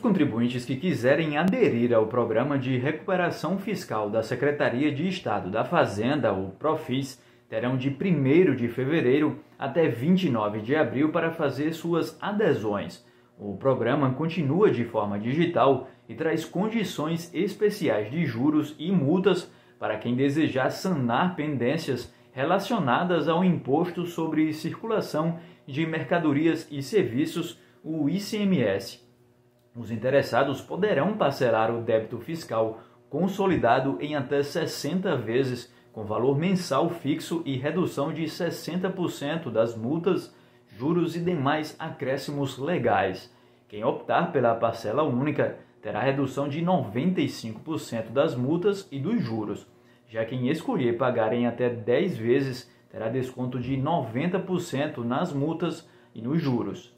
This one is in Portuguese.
contribuintes que quiserem aderir ao Programa de Recuperação Fiscal da Secretaria de Estado da Fazenda, o Profis, terão de 1 de fevereiro até 29 de abril para fazer suas adesões. O programa continua de forma digital e traz condições especiais de juros e multas para quem desejar sanar pendências relacionadas ao Imposto sobre Circulação de Mercadorias e Serviços, o ICMS. Os interessados poderão parcelar o débito fiscal consolidado em até 60 vezes, com valor mensal fixo e redução de 60% das multas, juros e demais acréscimos legais. Quem optar pela parcela única terá redução de 95% das multas e dos juros. Já quem escolher pagar em até 10 vezes terá desconto de 90% nas multas e nos juros.